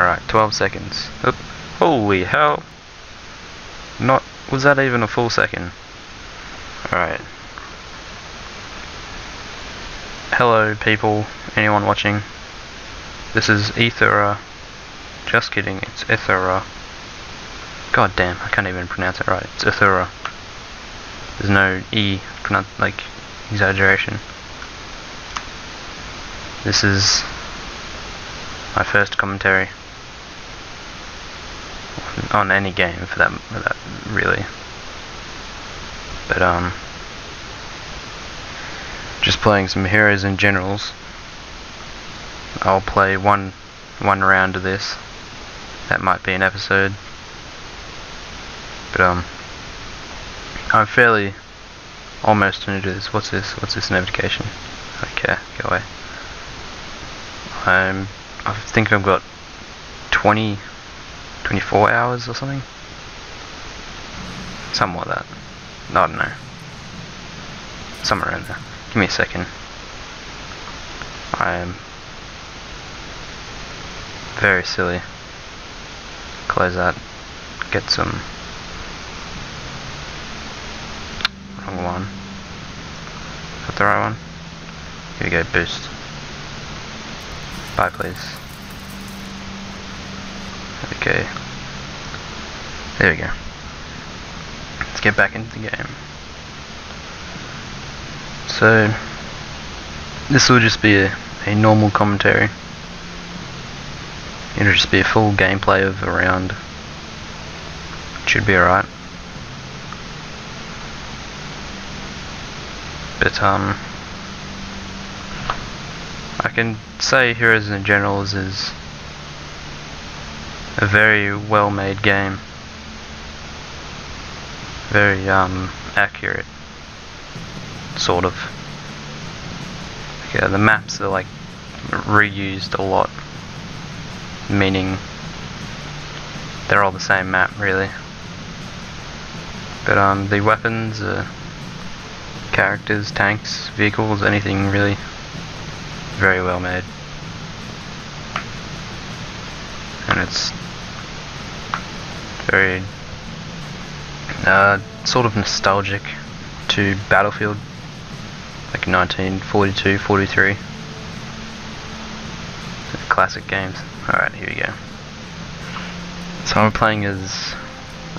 Alright, 12 seconds. Oop. Holy hell! Not. Was that even a full second? Alright. Hello, people. Anyone watching? This is Ethera. Just kidding, it's Ethera. God damn, I can't even pronounce it right. It's Ethera. There's no E, like, exaggeration. This is my first commentary on any game for that, for that really. But um, just playing some heroes and generals. I'll play one one round of this. That might be an episode. But um, I'm fairly almost to this. What's this? What's this notification? Okay, go away. I'm. I think I've got 20, 24 hours or something. Like that. I don't know. Somewhere around there. Give me a second. I am very silly. Close that. Get some. Wrong one. Is that the right one? Here we go, boost. Bye, please. Okay. There we go. Let's get back into the game. So, this will just be a, a normal commentary. It'll just be a full gameplay of a round. Should be alright. But, um, I can say Heroes and Generals is a very well made game. Very, um, accurate sort of. Yeah, the maps are like reused a lot, meaning they're all the same map really. But um, the weapons, uh, characters, tanks, vehicles, anything really, very well made. And it's very uh, sort of nostalgic to Battlefield like 1942, 43. Classic games. Alright, here we go. So I'm playing as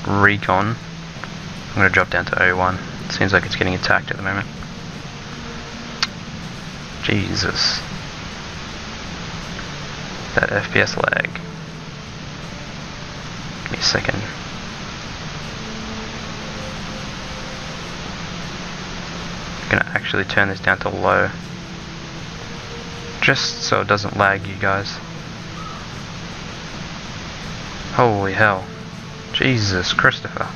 Recon. I'm going to drop down to O1. Seems like it's getting attacked at the moment. Jesus. That FPS lag. Give me a second. Gonna actually turn this down to low. Just so it doesn't lag you guys. Holy hell. Jesus Christopher.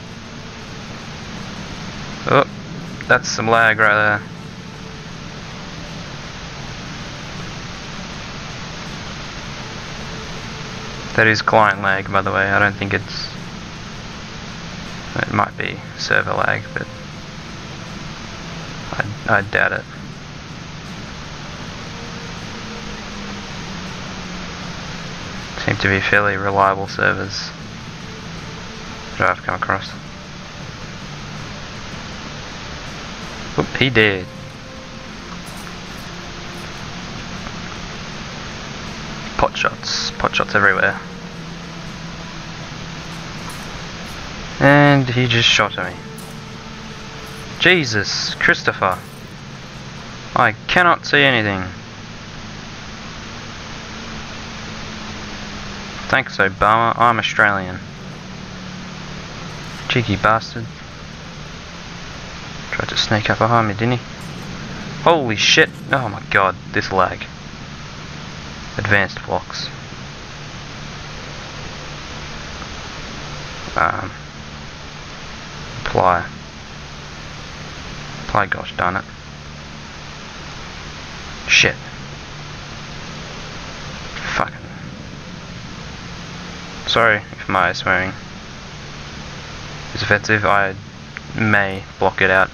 Oh that's some lag right there. That is client lag by the way. I don't think it's it might be server lag but I doubt it. Seem to be fairly reliable servers that I've come across. Oop, he did. Pot shots. Pot shots everywhere. And he just shot at me. Jesus, Christopher. I cannot see anything. Thanks, Obama. I'm Australian. Cheeky bastard. Tried to sneak up behind me, didn't he? Holy shit! Oh my god, this lag. Advanced blocks. Um, apply. Apply, gosh darn it. Shit. Fucking. Sorry if my swearing is offensive. I may block it out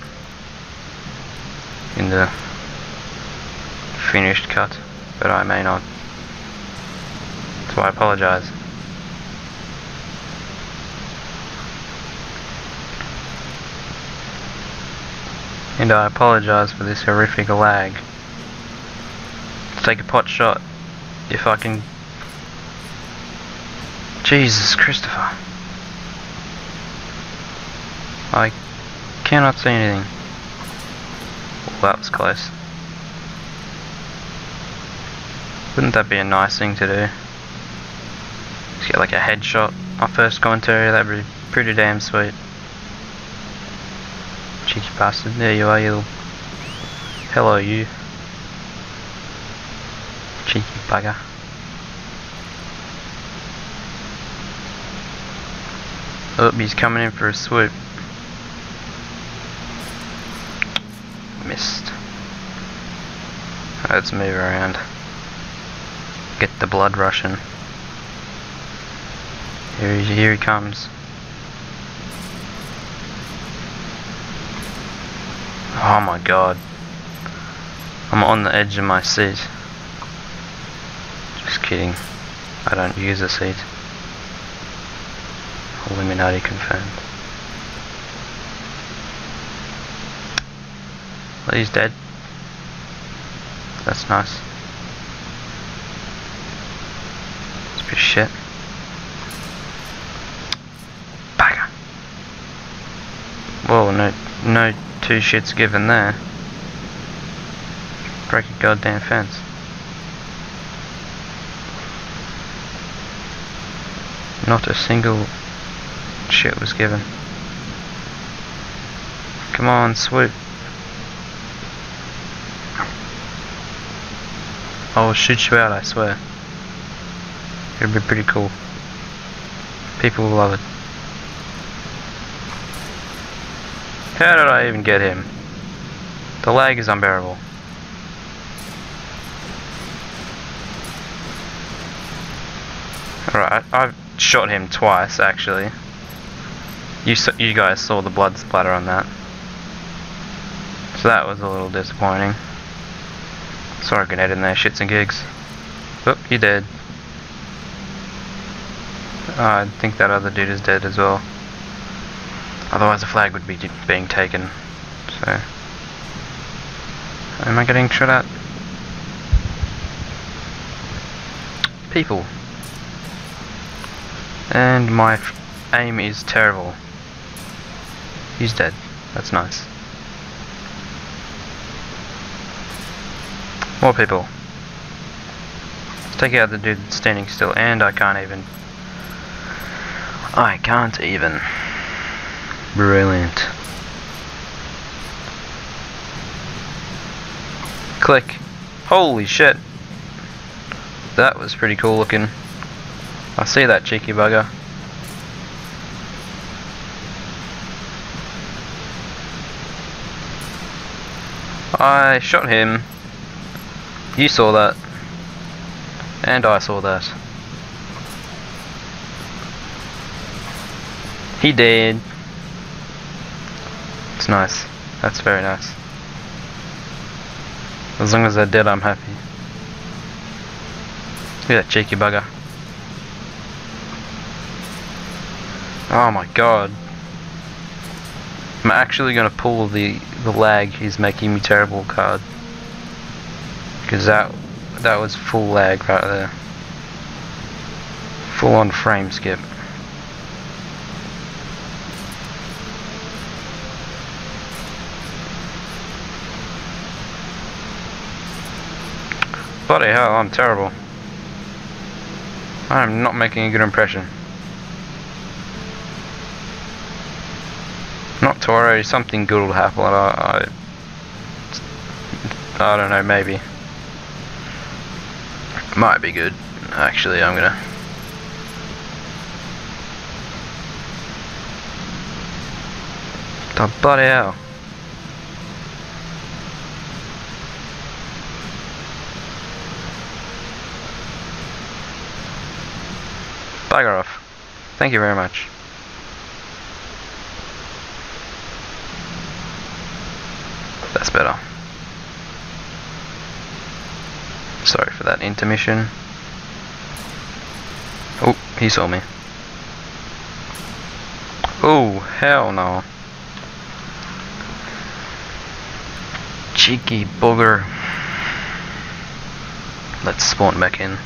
in the finished cut, but I may not. So I apologize. And I apologize for this horrific lag. Take a pot shot. If I can... Jesus, Christopher. I cannot see anything. Well, that was close. Wouldn't that be a nice thing to do? Just get like a headshot off first commentary, that'd be pretty damn sweet. Cheeky bastard, there you are, you. Hello you. Bugger. Oh, he's coming in for a swoop. Missed. Let's move around. Get the blood rushing. Here he, here he comes. Oh my god. I'm on the edge of my seat. Kidding. I don't use a seat. Illuminati confirmed. Well, he's dead. That's nice. It's of shit. Bagger. Whoa, no, no two shits given there. Break a goddamn fence. Not a single shit was given. Come on, swoop. I'll shoot you out, I swear. It'd be pretty cool. People will love it. How did I even get him? The lag is unbearable. Alright, I've shot him twice actually. You you guys saw the blood splatter on that. So that was a little disappointing. Sorry, grenade in there, shits and gigs. Oh, you dead. I think that other dude is dead as well. Otherwise the flag would be being taken. So... Am I getting shot at? People. And my aim is terrible. He's dead. That's nice. More people. Let's take out the dude standing still, and I can't even... I can't even. Brilliant. Click. Holy shit. That was pretty cool looking. I see that cheeky bugger. I shot him. You saw that. And I saw that. He did. It's nice. That's very nice. As long as they're dead, I'm happy. Look at that cheeky bugger. Oh my god. I'm actually gonna pull the the lag he's making me terrible card. Because that that was full lag right there. Full on frame skip. Bloody hell, I'm terrible. I'm not making a good impression. Not to worry, something good will happen. I, I, I don't know, maybe. Might be good. Actually, I'm gonna. The bloody hell. Bugger off. Thank you very much. Better. Sorry for that intermission. Oh, he saw me. Oh, hell no. Cheeky bugger. Let's spawn back in.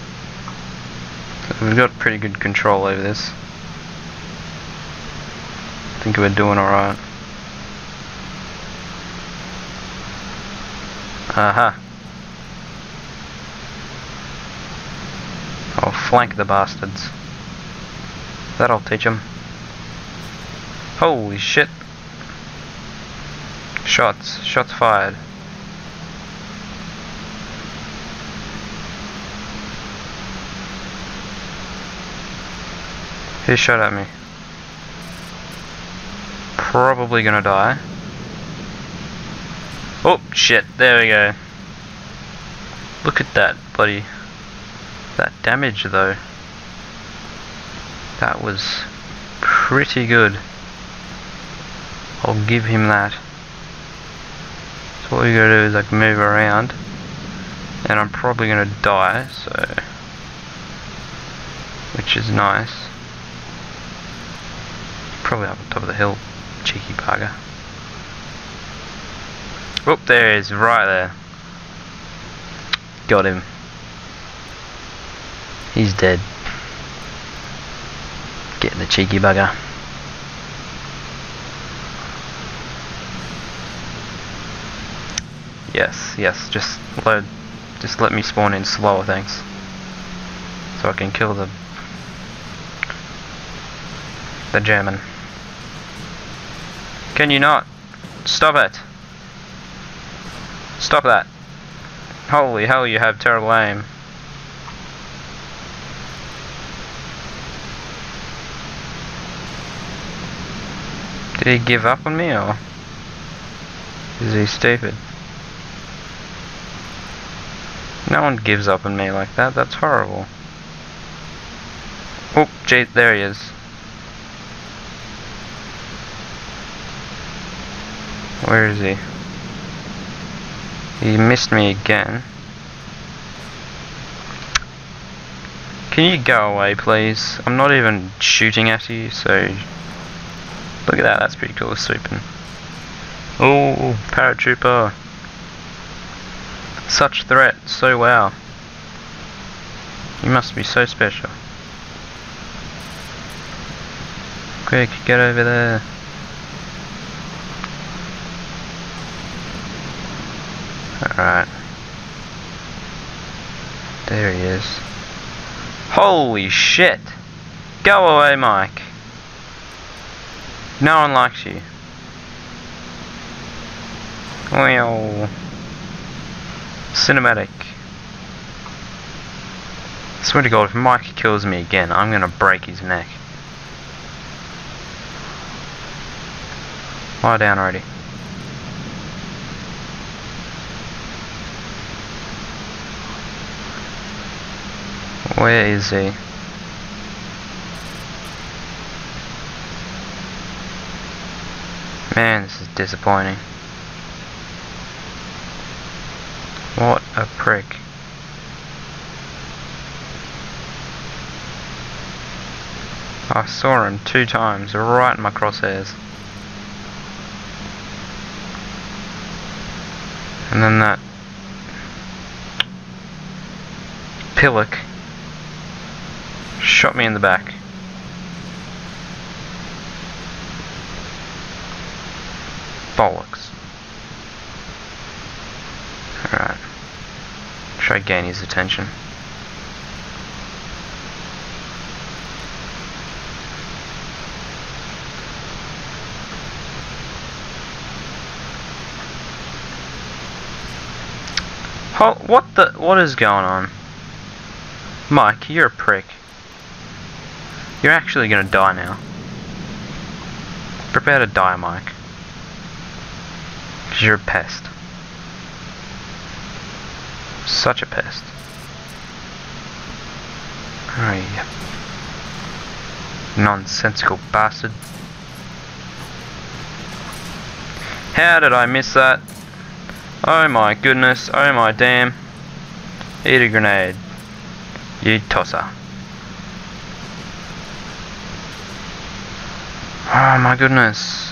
We've got pretty good control over this. I think we're doing alright. Aha. I'll flank the bastards. That'll teach them. Holy shit. Shots. Shots fired. He shot at me. Probably gonna die. Oh, shit. There we go. Look at that, buddy. That damage, though. That was pretty good. I'll give him that. So all you gotta do is like move around. And I'm probably gonna die, so... Which is nice. Probably up on top of the hill. Cheeky bugger. Oh, there he is, right there. Got him. He's dead. Getting the cheeky bugger. Yes, yes, just load, just let me spawn in slower, thanks. So I can kill the, the German. Can you not? Stop it! Stop that. Holy hell, you have terrible aim. Did he give up on me or is he stupid? No one gives up on me like that, that's horrible. Oh, gee, there he is. Where is he? He missed me again. Can you go away, please? I'm not even shooting at you, so Look at that, that's pretty cool, sweeping. Oh, paratrooper. Such threat, so wow. You must be so special. Quick, get over there. Alright. There he is. Holy shit! Go away, Mike. No one likes you. Well, cinematic. I swear to God, if Mike kills me again, I'm gonna break his neck. Lie down already. Where is he? Man, this is disappointing. What a prick. I saw him two times, right in my crosshairs. And then that pillock shot me in the back. Bollocks. Alright. Try gain his attention. what the, what is going on? Mike, you're a prick. You're actually gonna die now. Prepare to die, Mike. Because you're a pest. Such a pest. Oh, you nonsensical bastard. How did I miss that? Oh my goodness, oh my damn. Eat a grenade. You tosser. Oh my goodness.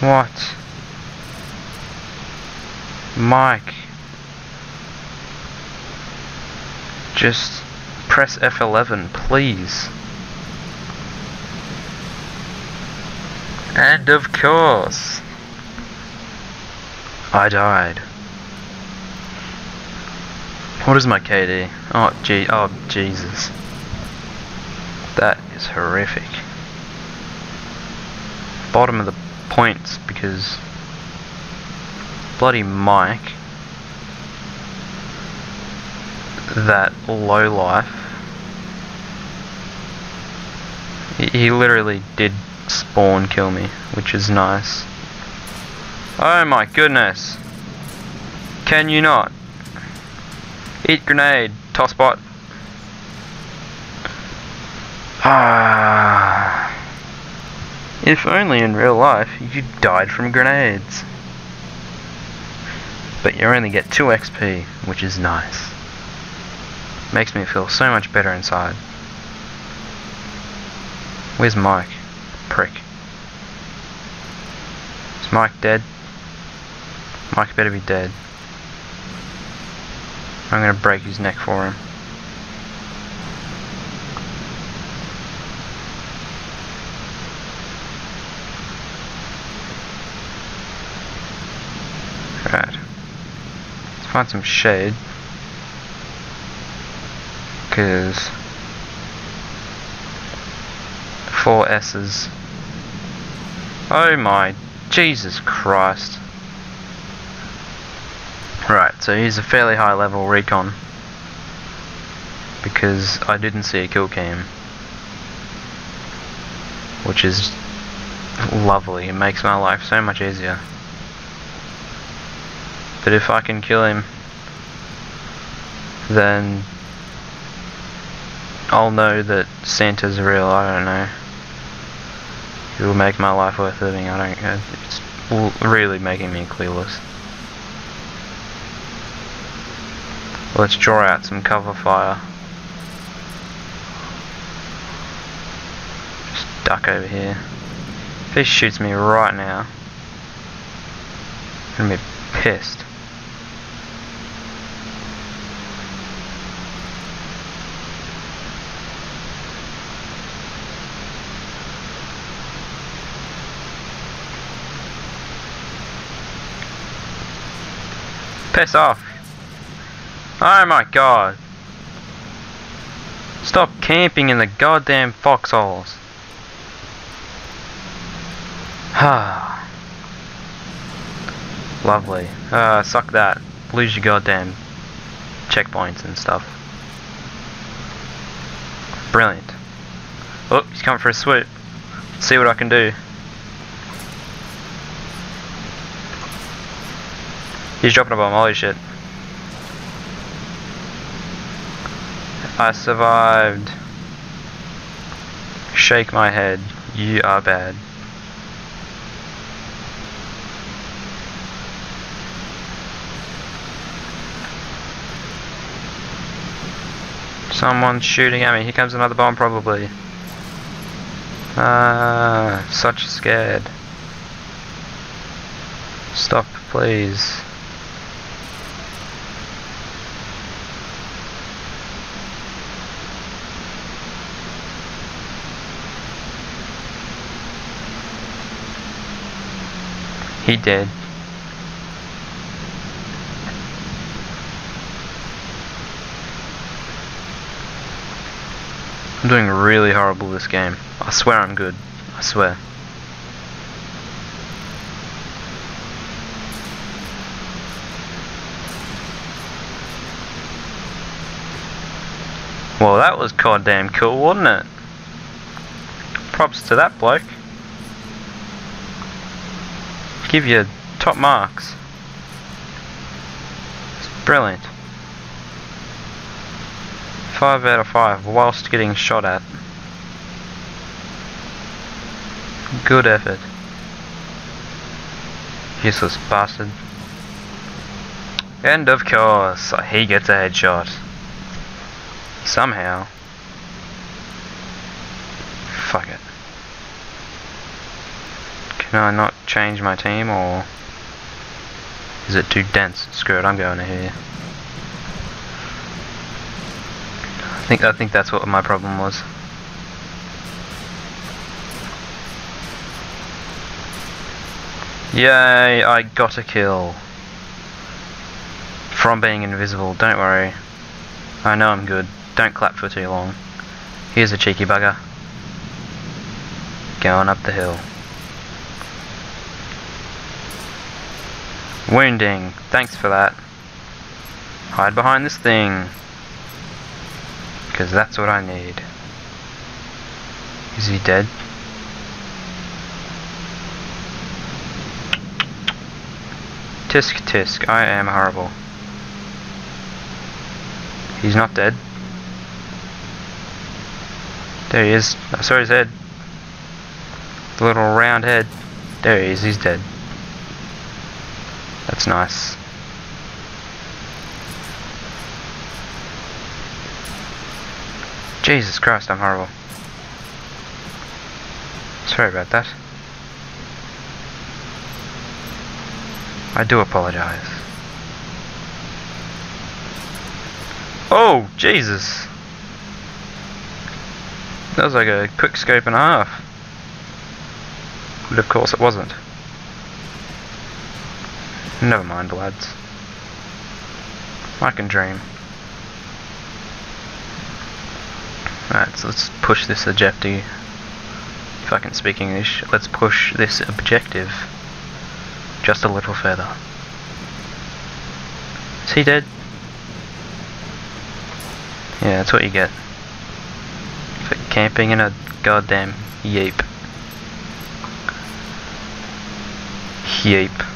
What? Mike. Just press F11, please. And of course, I died. What is my KD? Oh, gee, oh, Jesus. That is horrific. Bottom of the points because bloody Mike, that low life, he, literally did spawn kill me, which is nice. Oh my goodness. Can you not? Eat grenade, toss bot. Ah. If only in real life you died from grenades. But you only get 2 XP, which is nice. Makes me feel so much better inside. Where's Mike? Prick. Is Mike dead? Mike better be dead. I'm gonna break his neck for him. Right. Let's find some shade. Cause four S's. Oh my Jesus Christ. Right, so he's a fairly high level recon. Because I didn't see a kill cam. Which is lovely, it makes my life so much easier. But if I can kill him, then I'll know that Santa's real, I don't know. It will make my life worth living, I don't know. it's really making me clueless. Let's draw out some cover fire. Just duck over here. If he shoots me right now, I'm gonna be pissed. Piss off. Oh my god. Stop camping in the goddamn foxholes. Lovely. Uh, suck that. Lose your goddamn checkpoints and stuff. Brilliant. Oh, he's coming for a swoop. See what I can do. He's dropping a bomb, holy shit. I survived. Shake my head. You are bad. Someone's shooting at me. Here comes another bomb probably. Ah, such scared. Stop, please. He did. I'm doing really horrible this game. I swear I'm good. I swear. Well, that was goddamn cool, wasn't it? Props to that bloke give you top marks. It's brilliant. 5 out of 5 whilst getting shot at. Good effort. Useless bastard. And of course, he gets a headshot. Somehow. Fuck it. Can I not change my team or Is it too dense? Screw it, I'm going to here. I think I think that's what my problem was. Yay, I got a kill. From being invisible, don't worry. I know I'm good. Don't clap for too long. Here's a cheeky bugger. Going up the hill. Wounding. Thanks for that. Hide behind this thing. Because that's what I need. Is he dead? Tisk tisk, I am horrible. He's not dead. There he is. I saw his head. The little round head. There he is, he's dead. That's nice. Jesus Christ, I'm horrible. Sorry about that. I do apologize. Oh, Jesus! That was like a quick scope and a half. But of course it wasn't. Never mind, lads. I can dream. Alright, so let's push this objective. If I can speak English, let's push this objective just a little further. Is he dead? Yeah, that's what you get. For camping in a goddamn yeep. Yeep.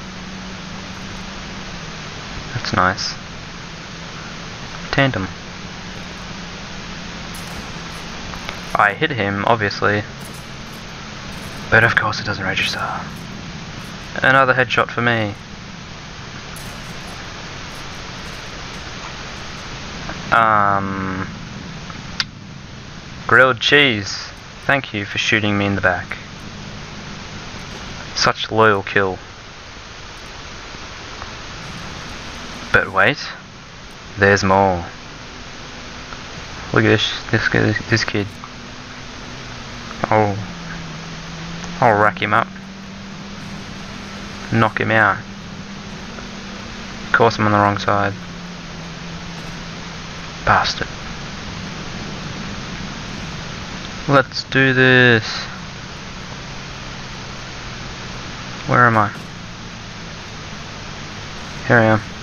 Nice. Tandem. I hit him, obviously. But of course it doesn't register. Another headshot for me. Um, grilled cheese. Thank you for shooting me in the back. Such loyal kill. But wait, there's more. Look at this, this, this kid. Oh, I'll rack him up. Knock him out. Of course I'm on the wrong side. Bastard. Let's do this. Where am I? Here I am.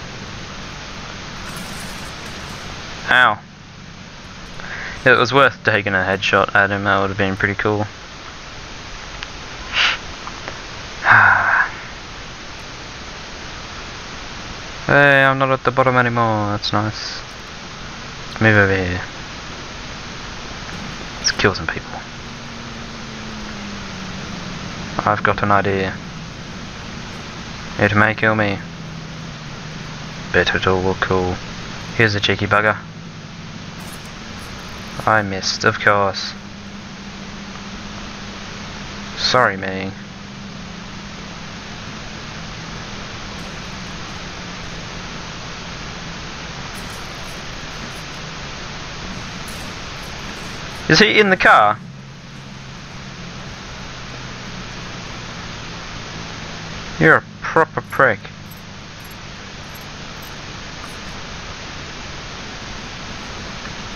Ow. It was worth taking a headshot at him, that would have been pretty cool. hey, I'm not at the bottom anymore, that's nice. Move over here. Let's kill some people. I've got an idea. It may kill me. But it all look cool. Here's a cheeky bugger. I missed, of course. Sorry me. Is he in the car? You're a proper prick.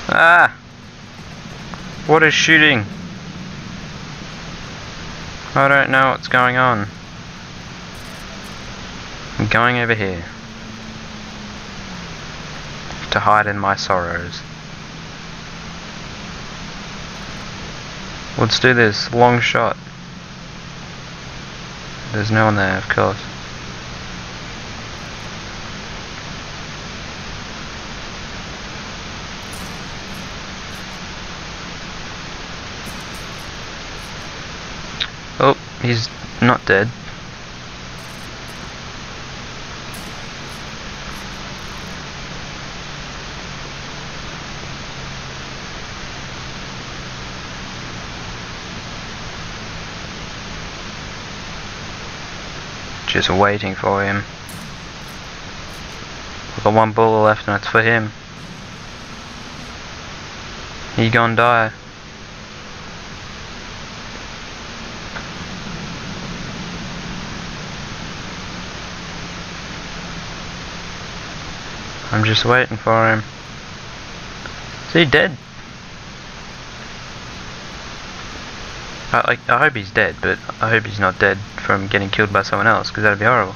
Ah! What is shooting? I don't know what's going on. I'm going over here. To hide in my sorrows. Let's do this. Long shot. There's no one there, of course. Oh, he's not dead. just waiting for him. got one bullet left and it's for him. He gonna die. I'm just waiting for him. Is he dead? I, like, I hope he's dead, but I hope he's not dead from getting killed by someone else, because that'd be horrible.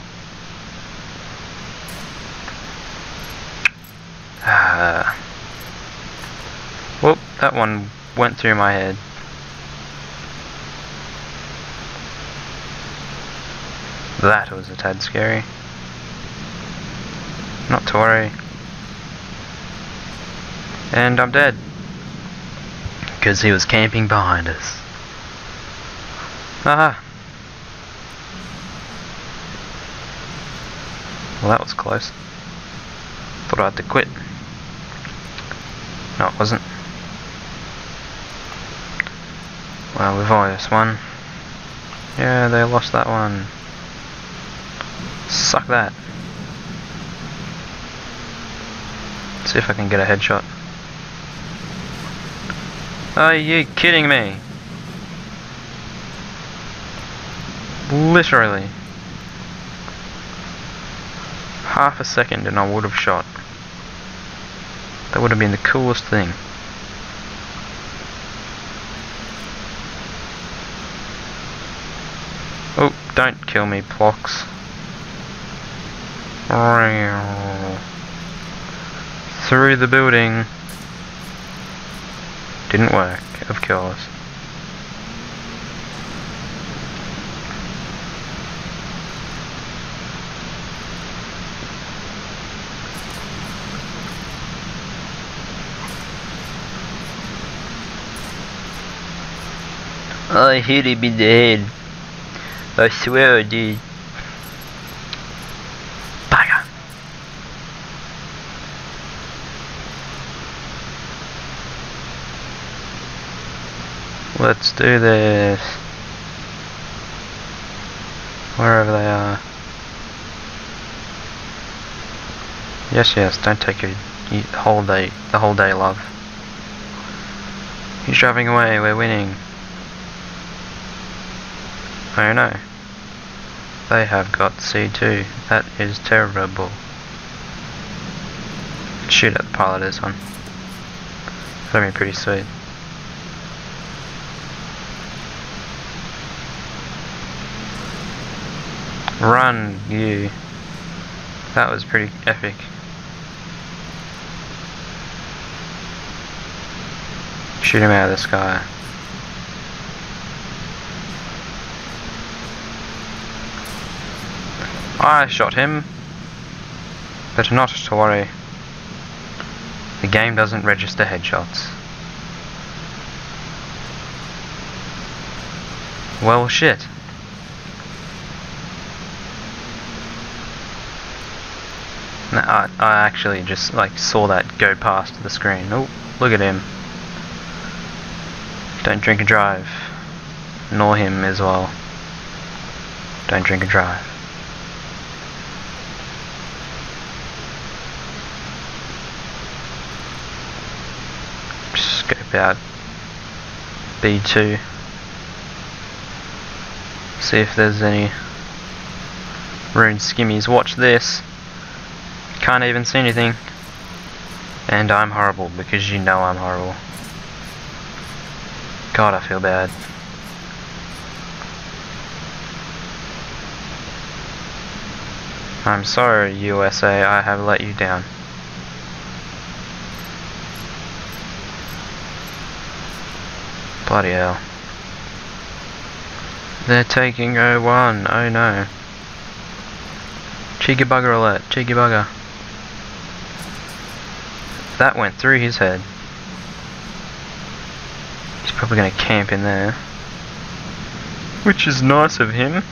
Ah. Whoop, that one went through my head. That was a tad scary. Not to worry. And I'm dead. Because he was camping behind us. Ah. Well, that was close. Thought I had to quit. No, it wasn't. Well, we've only this one. Yeah, they lost that one. Suck that. see if I can get a headshot. Are you kidding me? Literally. Half a second and I would have shot. That would have been the coolest thing. Oh, don't kill me, Plox. Through the building. Didn't work, of course. I hit him in the head. I swear I did. Bugger. Let's do this. Wherever they are. Yes, yes, don't take your, your whole day, the whole day, love. He's driving away, we're winning. Oh no. They have got C2. That is terrible. Shoot at the pilot this one. That'd be pretty sweet. Run, you. That was pretty epic. Shoot him out of the sky. I shot him, but not to worry. The game doesn't register headshots. Well, shit. No, I, I actually just like saw that go past the screen. Oh, look at him. Don't drink and drive. Nor him as well. Don't drink and drive. Scope out B2. See if there's any rune skimmies. Watch this. Can't even see anything. And I'm horrible because you know I'm horrible. God, I feel bad. I'm sorry, USA, I have let you down. Bloody hell. They're taking 01, oh no. Cheeky bugger alert, cheeky bugger. That went through his head. He's probably going to camp in there. Which is nice of him.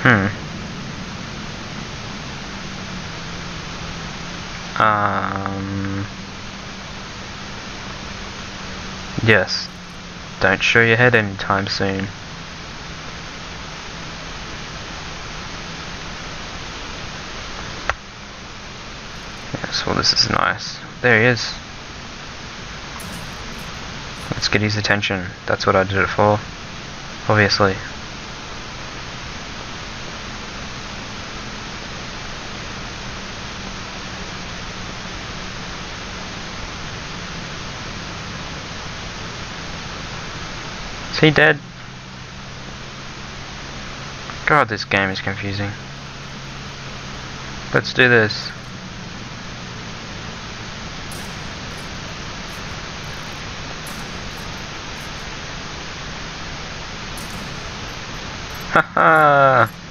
Hmm. Um. Yes. Don't show your head anytime soon. Well this is nice. There he is. Let's get his attention. That's what I did it for. Obviously. Is he dead? God, this game is confusing. Let's do this. Haha!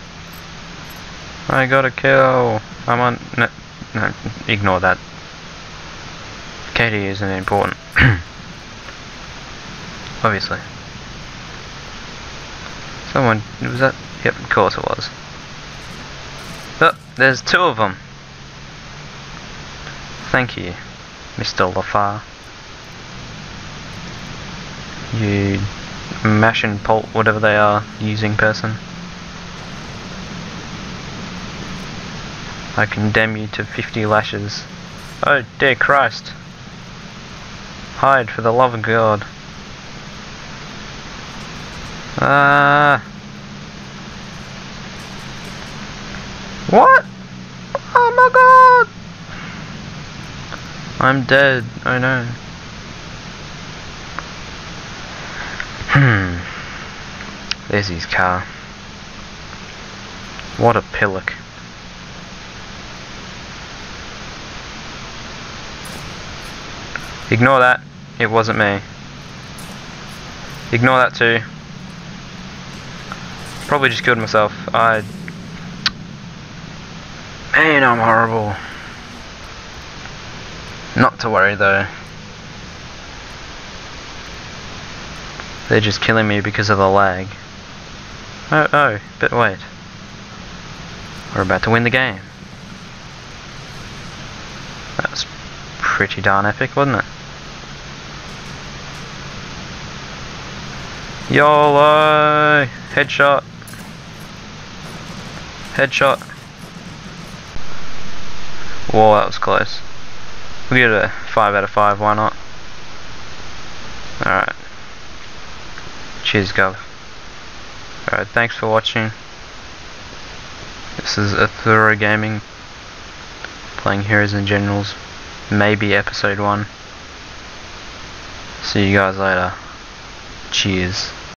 I got a kill. I'm on. No, no, ignore that. Katie isn't important. Obviously. Someone. Was that? Yep, of course it was. Oh, there's two of them. Thank you, Mr. Lafar. You mash and pulp, whatever they are, using person. I condemn you to 50 lashes. Oh dear Christ. Hide for the love of God. Ah. What? Oh my god! I'm dead, I know. Hmm. There's his car. What a pillock. Ignore that. It wasn't me. Ignore that too. Probably just killed myself. I... Man, I'm horrible. Not to worry though. They're just killing me because of the lag. Oh, oh, but wait. We're about to win the game. That was pretty darn epic, wasn't it? YOLO! Headshot! Headshot! Whoa, that was close. We'll get a 5 out of 5, why not? Alright. Cheers, Gov. Alright, thanks for watching. This is Athura Gaming. Playing Heroes and Generals. Maybe episode 1. See you guys later. Cheers.